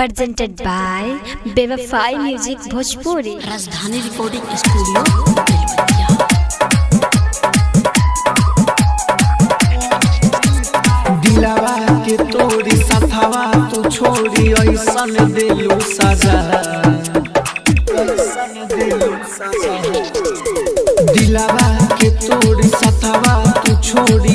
presented by Bevafai Music Bhojpuri. Rajdhani recording studio दिलावा के तोरी सथवा तू छोड़ी दिलू सजा ऐसन दिलू सजा। दिलावा के तोरी सथवा तू छोड़ी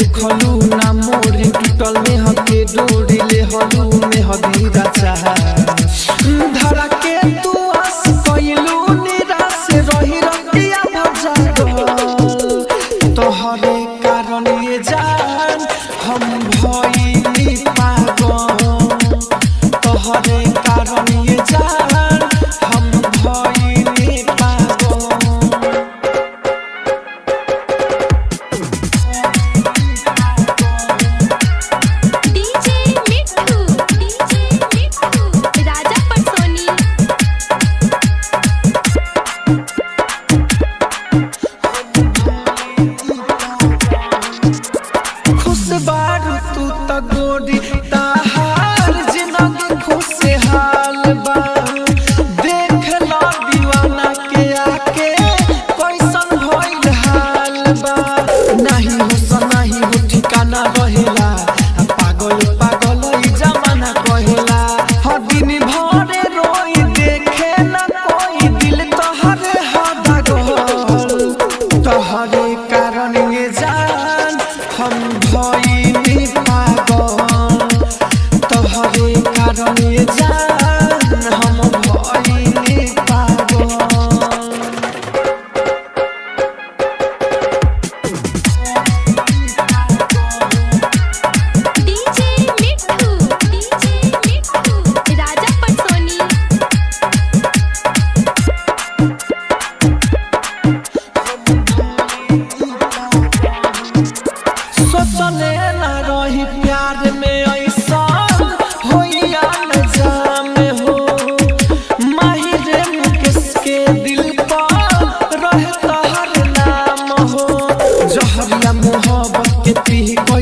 देखलू ना मोरी टूटल में हके डोरी ले हलू में हदीरा तोहरे